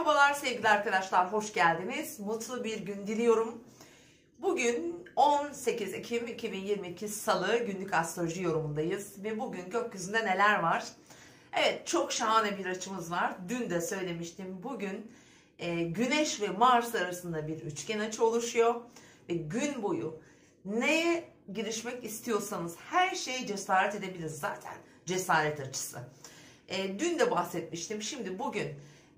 Merhabalar sevgili arkadaşlar, hoş geldiniz. Mutlu bir gün diliyorum. Bugün 18 Ekim 2022 Salı günlük astroloji yorumundayız. Ve bugün gökyüzünde neler var? Evet, çok şahane bir açımız var. Dün de söylemiştim. Bugün e, Güneş ve Mars arasında bir üçgen açı oluşuyor. Ve gün boyu neye girişmek istiyorsanız her şeye cesaret edebiliriz. Zaten cesaret açısı. E, dün de bahsetmiştim. Şimdi bugün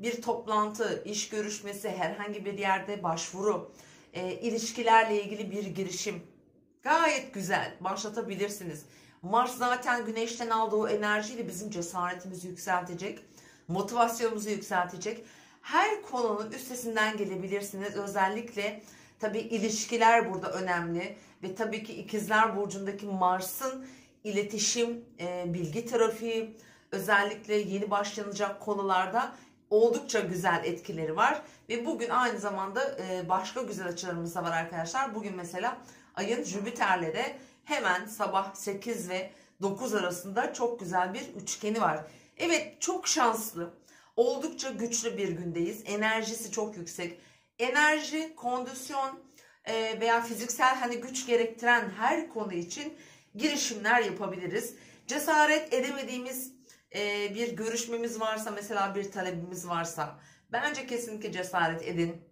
bir toplantı, iş görüşmesi, herhangi bir yerde başvuru, e, ilişkilerle ilgili bir girişim gayet güzel başlatabilirsiniz. Mars zaten güneşten aldığı o enerjiyle bizim cesaretimizi yükseltecek, motivasyonumuzu yükseltecek. Her konunun üstesinden gelebilirsiniz. Özellikle tabii ilişkiler burada önemli ve tabii ki ikizler burcundaki Mars'ın iletişim, e, bilgi trafiği, özellikle yeni başlanacak konularda oldukça güzel etkileri var. Ve bugün aynı zamanda e, başka güzel açılarımız da var arkadaşlar. Bugün mesela ayın Jüpiter'le de hemen sabah 8 ve 9 arasında çok güzel bir üçgeni var. Evet çok şanslı. Oldukça güçlü bir gündeyiz. Enerjisi çok yüksek. Enerji, kondisyon e, veya fiziksel hani güç gerektiren her konu için girişimler yapabiliriz. Cesaret edemediğimiz bir görüşmemiz varsa mesela bir talebimiz varsa bence kesinlikle cesaret edin.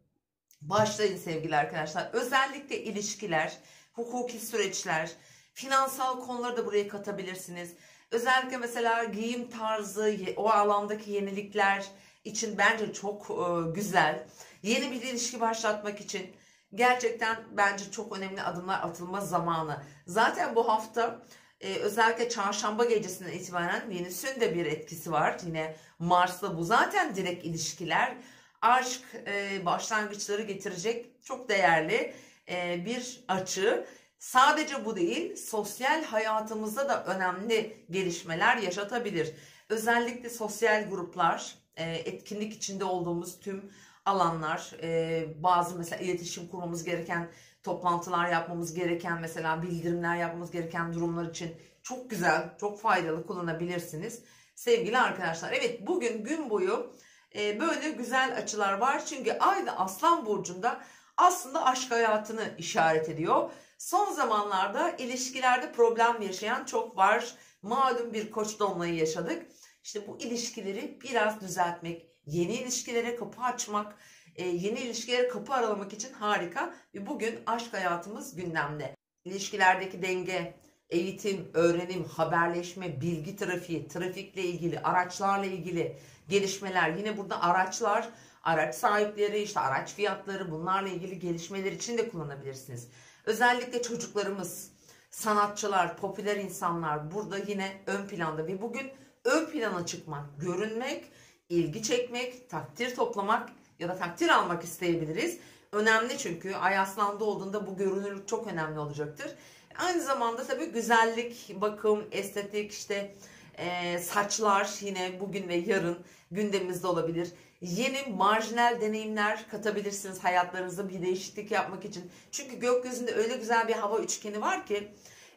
Başlayın sevgili arkadaşlar. Özellikle ilişkiler, hukuki süreçler, finansal konuları da buraya katabilirsiniz. Özellikle mesela giyim tarzı, o alandaki yenilikler için bence çok güzel. Yeni bir ilişki başlatmak için gerçekten bence çok önemli adımlar atılma zamanı. Zaten bu hafta e, özellikle çarşamba gecesinden itibaren Venüs'ün de bir etkisi var. Yine Mars'la bu zaten direkt ilişkiler. Aşk e, başlangıçları getirecek çok değerli e, bir açı. Sadece bu değil, sosyal hayatımızda da önemli gelişmeler yaşatabilir. Özellikle sosyal gruplar, e, etkinlik içinde olduğumuz tüm alanlar, e, bazı mesela iletişim kurmamız gereken toplantılar yapmamız gereken mesela bildirimler yapmamız gereken durumlar için çok güzel, çok faydalı kullanabilirsiniz. Sevgili arkadaşlar evet bugün gün boyu e, böyle güzel açılar var. Çünkü Ay da Aslan Burcu'nda aslında aşk hayatını işaret ediyor. Son zamanlarda ilişkilerde problem yaşayan çok var. Malum bir koç dolunayı yaşadık. İşte bu ilişkileri biraz düzeltmek, yeni ilişkilere kapı açmak, e, yeni ilişkilere kapı aralamak için harika. Ve bugün aşk hayatımız gündemde. İlişkilerdeki denge, eğitim, öğrenim, haberleşme, bilgi trafiği, trafikle ilgili, araçlarla ilgili gelişmeler. Yine burada araçlar, araç sahipleri, işte araç fiyatları bunlarla ilgili gelişmeler için de kullanabilirsiniz. Özellikle çocuklarımız, sanatçılar, popüler insanlar burada yine ön planda ve bugün ön plana çıkmak, görünmek, ilgi çekmek, takdir toplamak ya da takdir almak isteyebiliriz. Önemli çünkü ay aslanda olduğunda bu görünürlük çok önemli olacaktır. Aynı zamanda tabii güzellik, bakım, estetik işte e, saçlar yine bugün ve yarın gündemimizde olabilir. Yeni marjinal deneyimler katabilirsiniz hayatlarınızda bir değişiklik yapmak için. Çünkü gökyüzünde öyle güzel bir hava üçgeni var ki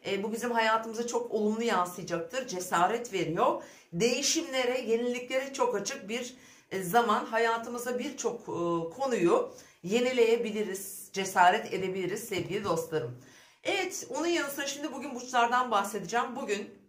e, bu bizim hayatımıza çok olumlu yansıyacaktır. Cesaret veriyor. Değişimlere, yeniliklere çok açık bir zaman hayatımıza birçok e, konuyu yenileyebiliriz, cesaret edebiliriz sevgili dostlarım. Evet, onun yanı sıra şimdi bugün burçlardan bahsedeceğim. Bugün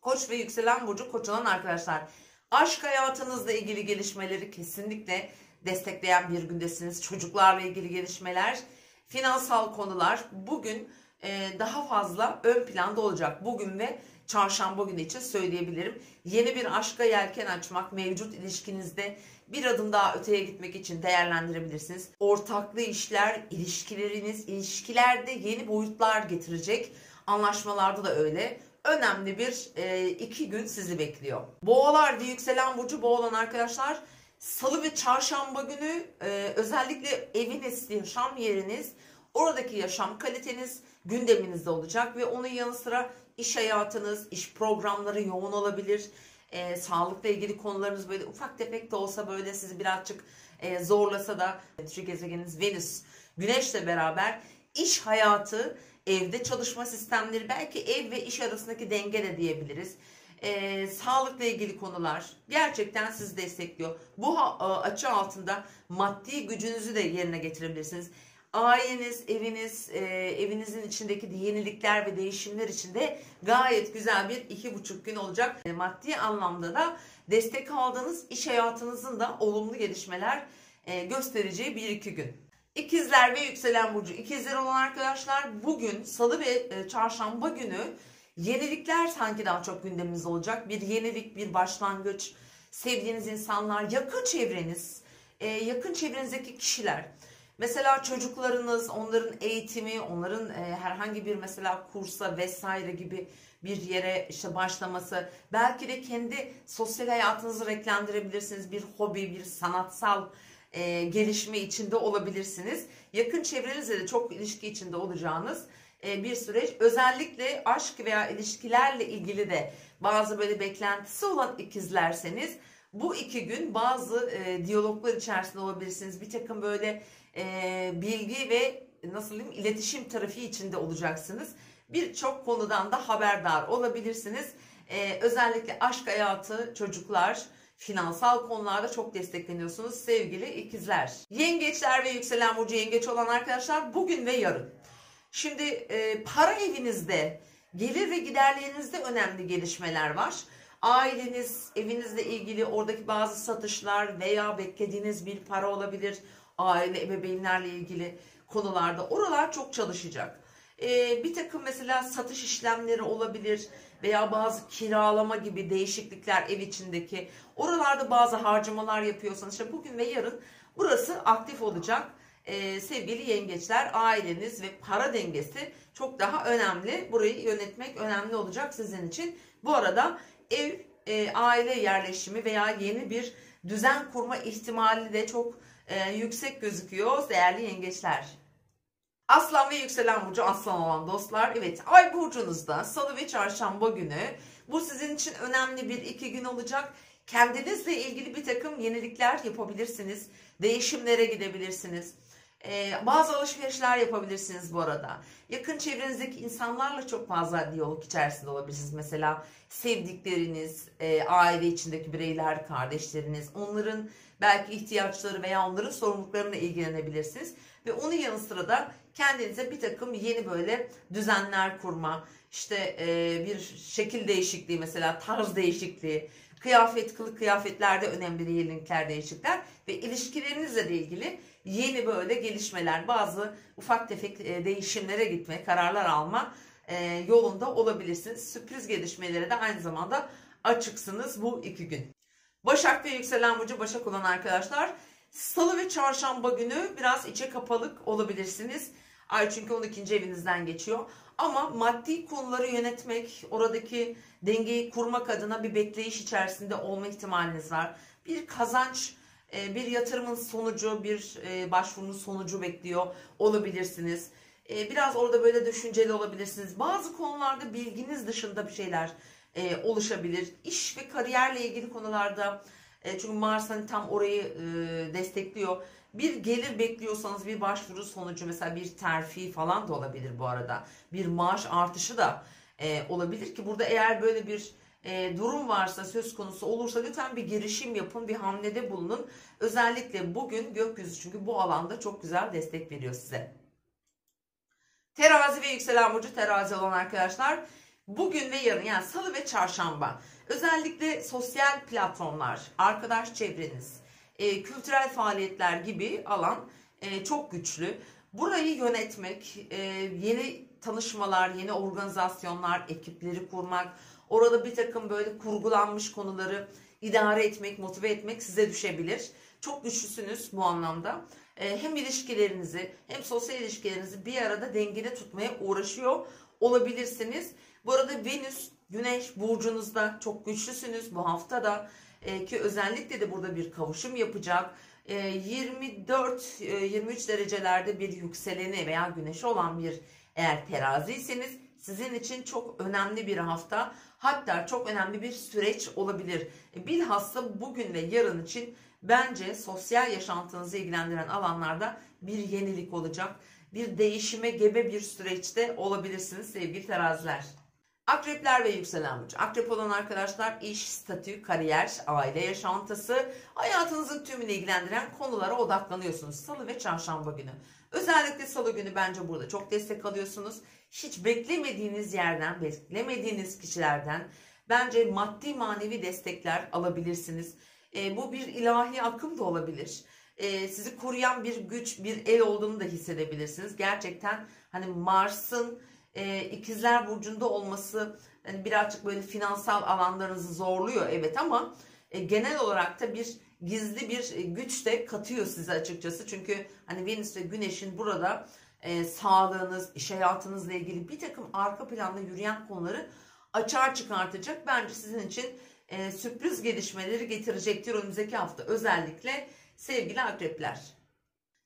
Koç ve yükselen burcu Koç olan arkadaşlar. Aşk hayatınızla ilgili gelişmeleri kesinlikle destekleyen bir gündesiniz. Çocuklarla ilgili gelişmeler, finansal konular bugün e, daha fazla ön planda olacak. Bugün ve çarşamba günü için söyleyebilirim. Yeni bir aşka yelken açmak, mevcut ilişkinizde bir adım daha öteye gitmek için değerlendirebilirsiniz. Ortaklı işler, ilişkileriniz, ilişkilerde yeni boyutlar getirecek. Anlaşmalarda da öyle. Önemli bir e, iki gün sizi bekliyor. Boğalar ve yükselen burcu boğalan arkadaşlar salı ve çarşamba günü e, özellikle eviniz, yaşam yeriniz, oradaki yaşam kaliteniz gündeminizde olacak ve onun yanı sıra iş hayatınız, iş programları yoğun olabilir. E, sağlıkla ilgili konularınız böyle ufak tefek de olsa böyle sizi birazcık e, zorlasa da şu gezegeniniz Venüs, Güneş'le beraber iş hayatı, evde çalışma sistemleri, belki ev ve iş arasındaki denge de diyebiliriz. e, sağlıkla ilgili konular gerçekten sizi destekliyor. Bu ha- açı altında maddi gücünüzü de yerine getirebilirsiniz. Aileniz, eviniz, e, evinizin içindeki yenilikler ve değişimler içinde gayet güzel bir iki buçuk gün olacak. E, maddi anlamda da destek aldığınız iş hayatınızın da olumlu gelişmeler e, göstereceği bir iki gün. İkizler ve yükselen burcu. İkizler olan arkadaşlar bugün salı ve e, çarşamba günü yenilikler sanki daha çok gündemimizde olacak. Bir yenilik, bir başlangıç, sevdiğiniz insanlar, yakın çevreniz, e, yakın çevrenizdeki kişiler. Mesela çocuklarınız, onların eğitimi, onların e, herhangi bir mesela kursa vesaire gibi bir yere işte başlaması. Belki de kendi sosyal hayatınızı renklendirebilirsiniz. Bir hobi, bir sanatsal e, gelişme içinde olabilirsiniz. Yakın çevrenizle de çok ilişki içinde olacağınız e, bir süreç. Özellikle aşk veya ilişkilerle ilgili de bazı böyle beklentisi olan ikizlerseniz bu iki gün bazı e, diyaloglar içerisinde olabilirsiniz. Bir takım böyle e, bilgi ve nasıl diyeyim iletişim trafiği içinde olacaksınız. Birçok konudan da haberdar olabilirsiniz. E, özellikle aşk hayatı, çocuklar, finansal konularda çok destekleniyorsunuz sevgili ikizler. Yengeçler ve yükselen burcu yengeç olan arkadaşlar bugün ve yarın. Şimdi e, para evinizde, gelir ve giderlerinizde önemli gelişmeler var. Aileniz, evinizle ilgili oradaki bazı satışlar veya beklediğiniz bir para olabilir. Aile, ebeveynlerle ilgili konularda oralar çok çalışacak. E, bir takım mesela satış işlemleri olabilir veya bazı kiralama gibi değişiklikler ev içindeki oralarda bazı harcamalar yapıyorsanız işte bugün ve yarın burası aktif olacak. Ee, sevgili yengeçler aileniz ve para dengesi çok daha önemli. Burayı yönetmek önemli olacak sizin için. Bu arada ev e, aile yerleşimi veya yeni bir düzen kurma ihtimali de çok e, yüksek gözüküyor değerli yengeçler. Aslan ve yükselen burcu aslan olan dostlar. Evet ay burcunuzda salı ve çarşamba günü bu sizin için önemli bir iki gün olacak. Kendinizle ilgili bir takım yenilikler yapabilirsiniz. Değişimlere gidebilirsiniz. Ee, bazı alışverişler yapabilirsiniz bu arada. Yakın çevrenizdeki insanlarla çok fazla diyalog içerisinde olabilirsiniz. Mesela sevdikleriniz, e, aile içindeki bireyler, kardeşleriniz, onların belki ihtiyaçları veya onların sorumluluklarına ilgilenebilirsiniz. Ve onun yanı sıra da kendinize bir takım yeni böyle düzenler kurma, işte e, bir şekil değişikliği mesela tarz değişikliği, kıyafet, kılık kıyafetlerde önemli yenilikler, değişiklikler ve ilişkilerinizle ilgili yeni böyle gelişmeler, bazı ufak tefek e, değişimlere gitme, kararlar alma e, yolunda olabilirsiniz. Sürpriz gelişmelere de aynı zamanda açıksınız bu iki gün. Başak ve yükselen burcu Başak olan arkadaşlar salı ve çarşamba günü biraz içe kapalık olabilirsiniz. Ay çünkü 12. evinizden geçiyor. Ama maddi konuları yönetmek, oradaki dengeyi kurmak adına bir bekleyiş içerisinde olma ihtimaliniz var. Bir kazanç, e, bir yatırımın sonucu, bir e, başvurunun sonucu bekliyor olabilirsiniz. E, biraz orada böyle düşünceli olabilirsiniz. Bazı konularda bilginiz dışında bir şeyler oluşabilir. İş ve kariyerle ilgili konularda çünkü Mars hani tam orayı destekliyor bir gelir bekliyorsanız bir başvuru sonucu mesela bir terfi falan da olabilir bu arada. Bir maaş artışı da e, olabilir ki burada eğer böyle bir e, durum varsa söz konusu olursa lütfen bir girişim yapın, bir hamlede bulunun. Özellikle bugün gökyüzü çünkü bu alanda çok güzel destek veriyor size. Terazi ve yükselen burcu terazi olan arkadaşlar bugün ve yarın yani salı ve çarşamba özellikle sosyal platformlar, arkadaş çevreniz, e, kültürel faaliyetler gibi alan e, çok güçlü. Burayı yönetmek, e, yeni tanışmalar, yeni organizasyonlar, ekipleri kurmak, orada bir takım böyle kurgulanmış konuları idare etmek, motive etmek size düşebilir. Çok güçlüsünüz bu anlamda. E, hem ilişkilerinizi hem sosyal ilişkilerinizi bir arada dengede tutmaya uğraşıyor olabilirsiniz. Bu arada Venüs, Güneş burcunuzda çok güçlüsünüz bu haftada e, ki özellikle de burada bir kavuşum yapacak. E, 24-23 e, derecelerde bir yükseleni veya güneşi olan bir eğer teraziyseniz sizin için çok önemli bir hafta hatta çok önemli bir süreç olabilir. E, bilhassa bugün ve yarın için bence sosyal yaşantınızı ilgilendiren alanlarda bir yenilik olacak. Bir değişime gebe bir süreçte olabilirsiniz sevgili teraziler. Akrepler ve yükselen burcu. Akrep olan arkadaşlar iş, statü, kariyer, aile yaşantısı, hayatınızın tümünü ilgilendiren konulara odaklanıyorsunuz. Salı ve çarşamba günü. Özellikle salı günü bence burada çok destek alıyorsunuz. Hiç beklemediğiniz yerden, beklemediğiniz kişilerden bence maddi manevi destekler alabilirsiniz. E, bu bir ilahi akım da olabilir. E, sizi koruyan bir güç, bir el olduğunu da hissedebilirsiniz. Gerçekten hani Mars'ın e, ikizler burcunda olması hani birazcık böyle finansal alanlarınızı zorluyor evet ama e, genel olarak da bir gizli bir e, güç de katıyor size açıkçası. Çünkü hani Venüs ve Güneş'in burada e, sağlığınız, iş hayatınızla ilgili bir takım arka planda yürüyen konuları açığa çıkartacak. Bence sizin için e, sürpriz gelişmeleri getirecektir önümüzdeki hafta. Özellikle sevgili akrepler.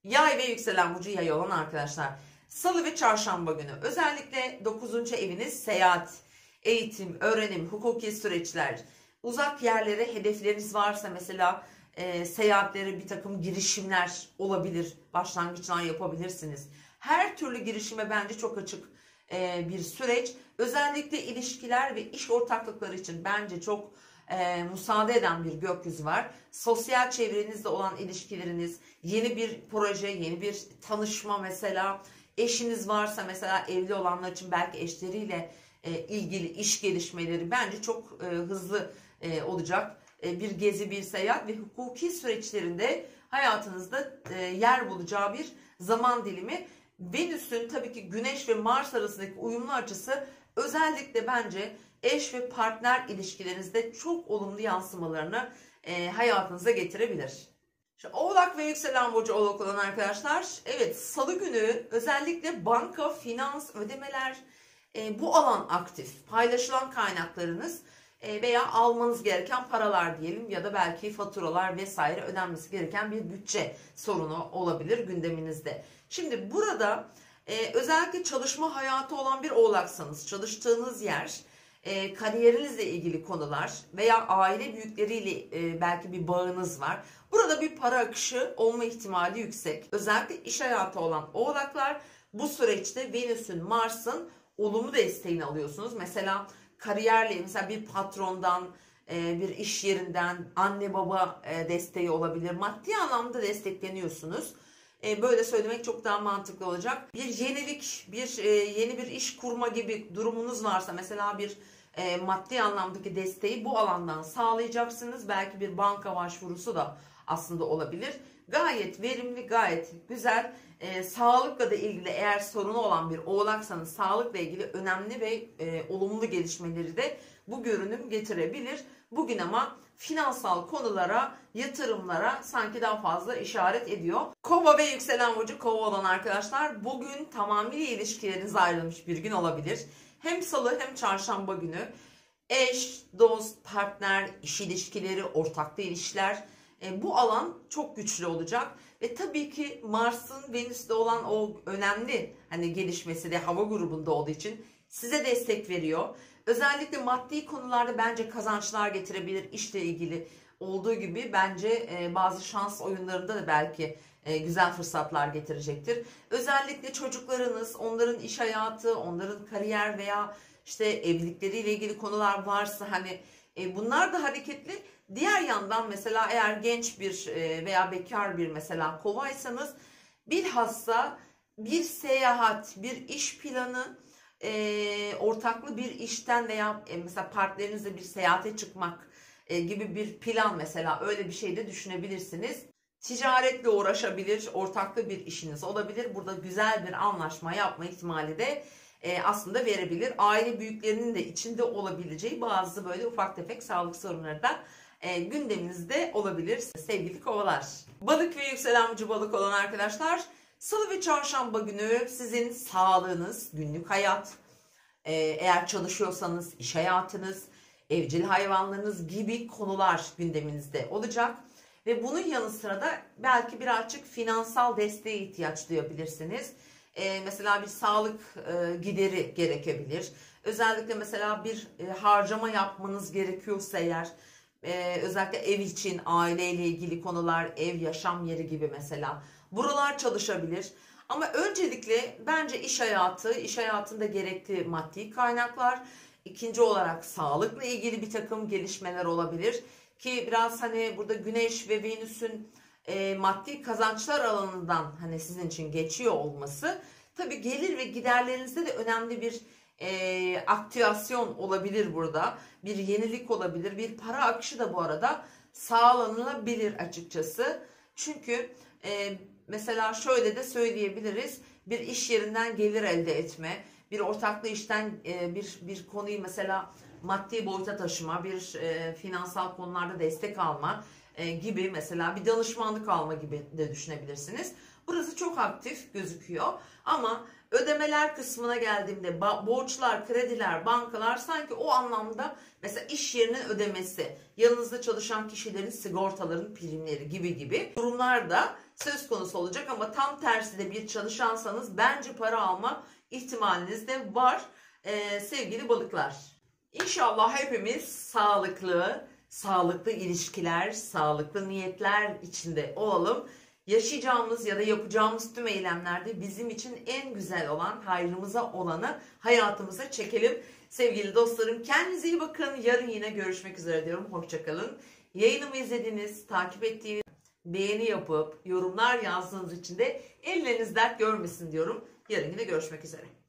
Yay ve yükselen burcu yay olan arkadaşlar. Salı ve çarşamba günü özellikle 9. eviniz seyahat, eğitim, öğrenim, hukuki süreçler, uzak yerlere hedefleriniz varsa mesela e, seyahatlere bir takım girişimler olabilir. Başlangıçtan yapabilirsiniz. Her türlü girişime bence çok açık e, bir süreç. Özellikle ilişkiler ve iş ortaklıkları için bence çok e, müsaade eden bir gökyüzü var. Sosyal çevrenizde olan ilişkileriniz, yeni bir proje, yeni bir tanışma mesela, eşiniz varsa mesela evli olanlar için belki eşleriyle e, ilgili iş gelişmeleri bence çok e, hızlı e, olacak. E, bir gezi, bir seyahat ve hukuki süreçlerinde hayatınızda e, yer bulacağı bir zaman dilimi. Venüs'ün tabii ki Güneş ve Mars arasındaki uyumlu açısı özellikle bence eş ve partner ilişkilerinizde çok olumlu yansımalarını e, hayatınıza getirebilir. Şimdi Oğlak ve yükselen burcu Oğlak olan arkadaşlar, evet salı günü özellikle banka, finans, ödemeler e, bu alan aktif. Paylaşılan kaynaklarınız e, veya almanız gereken paralar diyelim ya da belki faturalar vesaire ödenmesi gereken bir bütçe sorunu olabilir gündeminizde. Şimdi burada e, özellikle çalışma hayatı olan bir oğlaksanız çalıştığınız yer e, kariyerinizle ilgili konular veya aile büyükleriyle e, belki bir bağınız var. Burada bir para akışı olma ihtimali yüksek. Özellikle iş hayatı olan oğlaklar bu süreçte Venüs'ün, Mars'ın olumlu desteğini alıyorsunuz. Mesela kariyerle mesela bir patrondan, e, bir iş yerinden anne baba e, desteği olabilir. Maddi anlamda destekleniyorsunuz. E, böyle söylemek çok daha mantıklı olacak. Bir yenilik, bir yeni bir iş kurma gibi durumunuz varsa mesela bir maddi anlamdaki desteği bu alandan sağlayacaksınız. Belki bir banka başvurusu da aslında olabilir. Gayet verimli, gayet güzel. E, sağlıkla da ilgili eğer sorunu olan bir oğlaksanız sağlıkla ilgili önemli ve e, olumlu gelişmeleri de bu görünüm getirebilir. Bugün ama finansal konulara, yatırımlara sanki daha fazla işaret ediyor. Kova ve yükselen burcu kova olan arkadaşlar bugün tamamıyla ilişkileriniz ayrılmış bir gün olabilir. Hem salı hem çarşamba günü eş, dost, partner, iş ilişkileri, ortaklı ilişkiler e, bu alan çok güçlü olacak ve tabii ki Mars'ın Venüs'te olan o önemli hani gelişmesi de hava grubunda olduğu için size destek veriyor. Özellikle maddi konularda bence kazançlar getirebilir işle ilgili olduğu gibi bence e, bazı şans oyunlarında da belki e, güzel fırsatlar getirecektir. Özellikle çocuklarınız, onların iş hayatı, onların kariyer veya işte evlilikleriyle ilgili konular varsa hani e, bunlar da hareketli. Diğer yandan mesela eğer genç bir veya bekar bir mesela kovaysanız bilhassa bir seyahat, bir iş planı, e, ortaklı bir işten veya e, mesela partnerinizle bir seyahate çıkmak e, gibi bir plan mesela öyle bir şey de düşünebilirsiniz. Ticaretle uğraşabilir, ortaklı bir işiniz olabilir. Burada güzel bir anlaşma yapma ihtimali de e, aslında verebilir. Aile büyüklerinin de içinde olabileceği bazı böyle ufak tefek sağlık sorunları da e, gündeminizde olabilir sevgili kovalar. Balık ve yükselen balık olan arkadaşlar salı ve çarşamba günü sizin sağlığınız, günlük hayat, e, eğer çalışıyorsanız iş hayatınız, evcil hayvanlarınız gibi konular gündeminizde olacak. Ve bunun yanı sıra da belki birazcık finansal desteğe ihtiyaç duyabilirsiniz. Ee, mesela bir sağlık e, gideri gerekebilir. Özellikle mesela bir e, harcama yapmanız gerekiyorsa eğer özellikle ev için aileyle ilgili konular, ev yaşam yeri gibi mesela. Buralar çalışabilir. Ama öncelikle bence iş hayatı, iş hayatında gerekli maddi kaynaklar, İkinci olarak sağlıkla ilgili bir takım gelişmeler olabilir. Ki biraz hani burada Güneş ve Venüs'ün e, maddi kazançlar alanından hani sizin için geçiyor olması tabi gelir ve giderlerinizde de önemli bir e, aktivasyon olabilir burada. Bir yenilik olabilir. Bir para akışı da bu arada sağlanılabilir açıkçası. Çünkü e, mesela şöyle de söyleyebiliriz. Bir iş yerinden gelir elde etme, bir ortaklı işten e, bir bir konuyu mesela maddi boyuta taşıma, bir e, finansal konularda destek alma e, gibi mesela bir danışmanlık alma gibi de düşünebilirsiniz. Burası çok aktif gözüküyor ama ödemeler kısmına geldiğimde borçlar, krediler, bankalar sanki o anlamda mesela iş yerinin ödemesi, yanınızda çalışan kişilerin sigortaların primleri gibi gibi durumlar da söz konusu olacak ama tam tersi de bir çalışansanız bence para alma ihtimaliniz de var ee, sevgili balıklar. İnşallah hepimiz sağlıklı, sağlıklı ilişkiler, sağlıklı niyetler içinde olalım. Yaşayacağımız ya da yapacağımız tüm eylemlerde bizim için en güzel olan, hayrımıza olanı hayatımıza çekelim. Sevgili dostlarım kendinize iyi bakın. Yarın yine görüşmek üzere diyorum. Hoşçakalın. Yayınımı izlediğiniz, takip ettiğiniz, beğeni yapıp yorumlar yazdığınız için de elleriniz dert görmesin diyorum. Yarın yine görüşmek üzere.